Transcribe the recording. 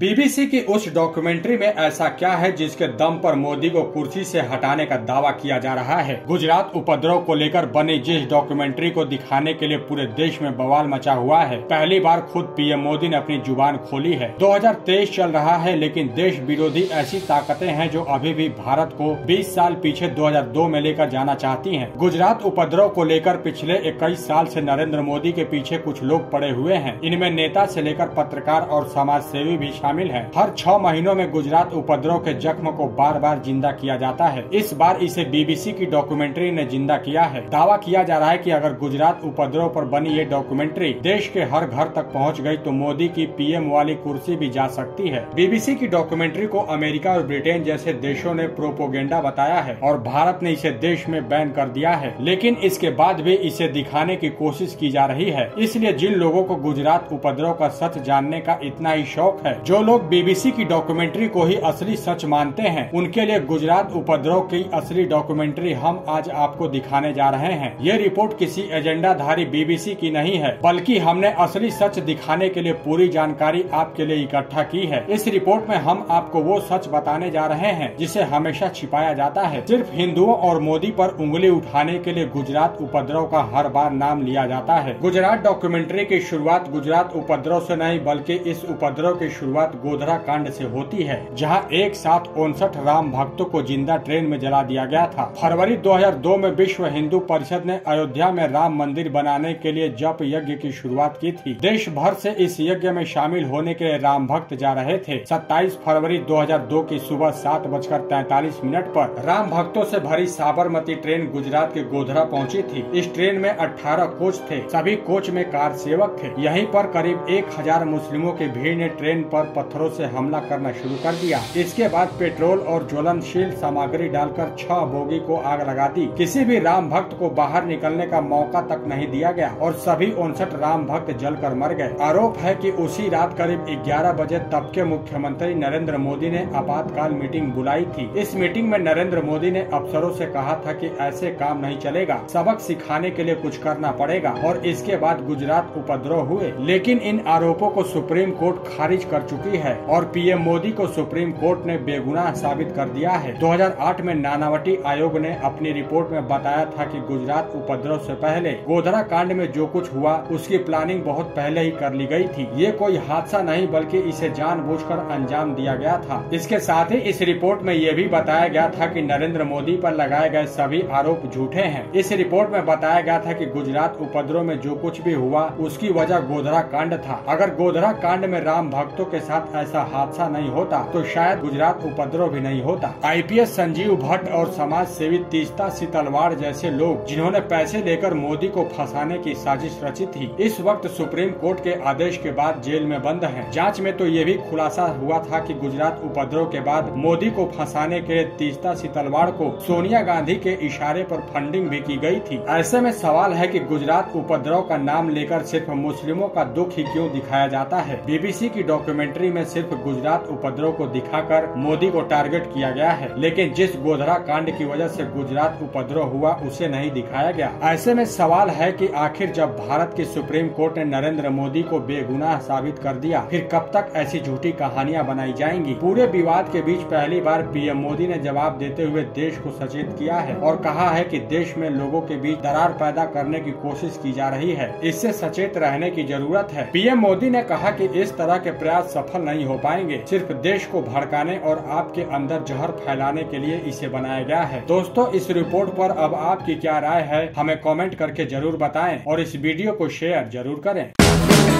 BBC की उस documentary में ऐसा क्या है जिसके दम पर मोदी को कुर्सी से हटाने का दावा किया जा रहा है? गुजरात उपद्रव को लेकर बनी जिस डॉक्यूमेंट्री को दिखाने के लिए पूरे देश में बवाल मचा हुआ है, पहली बार खुद पीएम मोदी ने अपनी ज़ुबान खोली है। 2023 चल रहा है, लेकिन देश विरोधी ऐसी ताकतें हैं जो अभी भी भारत को 20 साल पीछे 2002 में लेकर जाना चाहती है। गुजरात उपद्रव को लेकर पिछले इक्कीस साल ऐसी नरेंद्र मोदी के पीछे कुछ लोग पड़े हुए हैं। इनमें नेता ऐसी लेकर पत्रकार और समाज सेवी भी शामिल है। हर छह महीनों में गुजरात उपद्रव के जख्म को बार बार ज़िंदा किया जाता है। इस बार इसे बीबीसी की डॉक्यूमेंट्री ने ज़िंदा किया है। दावा किया जा रहा है कि अगर गुजरात उपद्रव पर बनी ये डॉक्यूमेंट्री देश के हर घर तक पहुँच गई तो मोदी की पीएम वाली कुर्सी भी जा सकती है। बीबीसी की डॉक्यूमेंट्री को अमेरिका और ब्रिटेन जैसे देशों ने प्रोपोगेंडा बताया है और भारत ने इसे देश में बैन कर दिया है। लेकिन इसके बाद भी इसे दिखाने की कोशिश की जा रही है। इसलिए जिन लोगों को गुजरात उपद्रव का सच जानने का इतना ही शौक है, जो लोग बीबीसी की डॉक्यूमेंट्री को ही असली सच मानते हैं, उनके लिए गुजरात उपद्रव की असली डॉक्यूमेंट्री हम आज आपको दिखाने जा रहे हैं। ये रिपोर्ट किसी एजेंडाधारी बीबीसी की नहीं है, बल्कि हमने असली सच दिखाने के लिए पूरी जानकारी आपके लिए इकट्ठा की है। इस रिपोर्ट में हम आपको वो सच बताने जा रहे हैं, जिसे हमेशा छिपाया जाता है। सिर्फ़ हिंदुओं और मोदी पर उंगली उठाने के लिए गुजरात उपद्रव का हर बार नाम लिया जाता है। गुजरात डॉक्यूमेंट्री की शुरुआत गुजरात उपद्रव से नहीं, बल्कि इस उपद्रव की शुरुआत गोधरा कांड से होती है, जहाँ एक साथ उनसठ राम भक्तों को ज़िंदा ट्रेन में जला दिया गया था। फरवरी 2002 में विश्व हिंदू परिषद ने अयोध्या में राम मंदिर बनाने के लिए जप यज्ञ की शुरुआत की थी। देश भर से इस यज्ञ में शामिल होने के लिए राम भक्त जा रहे थे। 27 फरवरी 2002 की सुबह सात बजकर तैतालीस मिनट पर राम भक्तों से भरी साबरमती ट्रेन गुजरात के गोधरा पहुँची थी। इस ट्रेन में 18 कोच थे। सभी कोच में कार सेवक थे। यहीं पर करीब एक हज़ार मुस्लिमों की भीड़ ने ट्रेन पर पत्थरों से हमला करना शुरू कर दिया। इसके बाद पेट्रोल और ज्वलनशील सामग्री डालकर छह बोगी को आग लगा दी। किसी भी राम भक्त को बाहर निकलने का मौका तक नहीं दिया गया और सभी उनसठ राम भक्त जलकर मर गए। आरोप है कि उसी रात करीब 11 बजे तब के मुख्यमंत्री नरेंद्र मोदी ने आपातकाल मीटिंग बुलाई थी। इस मीटिंग में नरेंद्र मोदी ने अफसरों से कहा था कि ऐसे काम नहीं चलेगा। सबक सिखाने के लिए कुछ करना पड़ेगा और इसके बाद गुजरात उपद्रव हुए। लेकिन इन आरोपों को सुप्रीम कोर्ट खारिज कर चुकी है और पीएम मोदी को सुप्रीम कोर्ट ने बेगुनाह साबित कर दिया है। 2008 में नानावटी आयोग ने अपनी रिपोर्ट में बताया था कि गुजरात उपद्रव से पहले गोधरा कांड में जो कुछ हुआ, उसकी प्लानिंग बहुत पहले ही कर ली गई थी। ये कोई हादसा नहीं, बल्कि इसे जानबूझकर अंजाम दिया गया था। इसके साथ ही इस रिपोर्ट में ये भी बताया गया था कि नरेंद्र मोदी पर लगाए गए सभी आरोप झूठे हैं। इस रिपोर्ट में बताया गया था कि गुजरात उपद्रव में जो कुछ भी हुआ, उसकी वजह गोधरा कांड था। अगर गोधरा कांड में राम भक्तों के साथ ऐसा हादसा नहीं होता तो शायद गुजरात उपद्रव भी नहीं होता। आईपीएस संजीव भट्ट और समाज सेवी तीस्ता सितलवाड़ जैसे लोग, जिन्होंने पैसे देकर मोदी को फंसाने की साजिश रची थी, इस वक्त सुप्रीम कोर्ट के आदेश के बाद जेल में बंद है। जाँच में तो ये भी खुलासा हुआ था की गुजरात उपद्रव के बाद मोदी को फंसाने के लिए तीस्ता सितलवाड़ को सोनिया गांधी के इशारे पर फंडिंग भी की गई थी। ऐसे में सवाल है कि गुजरात उपद्रव का नाम लेकर सिर्फ़ मुस्लिमों का दुख ही क्यों दिखाया जाता है? बीबीसी की डॉक्यूमेंट्री में सिर्फ़ गुजरात उपद्रव को दिखाकर मोदी को टारगेट किया गया है, लेकिन जिस गोधरा कांड की वजह से गुजरात उपद्रव हुआ, उसे नहीं दिखाया गया। ऐसे में सवाल है कि आखिर जब भारत की सुप्रीम कोर्ट ने नरेंद्र मोदी को बेगुनाह साबित कर दिया, फिर कब तक ऐसी झूठी कहानियाँ बनाई जाएँगी? पूरे विवाद के बीच पहली बार पीएम मोदी ने जवाब देते हुए देश को सचेत किया है और कहा है कि देश में लोगों के बीच दरार पैदा करने की कोशिश की जा रही है। इससे सचेत रहने की ज़रूरत है। पीएम मोदी ने कहा कि इस तरह के प्रयास सफल नहीं हो पाएँगे। सिर्फ़ देश को भड़काने और आपके अंदर जहर फैलाने के लिए इसे बनाया गया है। दोस्तों, इस रिपोर्ट पर अब आपकी क्या राय है, हमें कमेंट करके ज़रूर बताएँ और इस वीडियो को शेयर ज़रूर करें।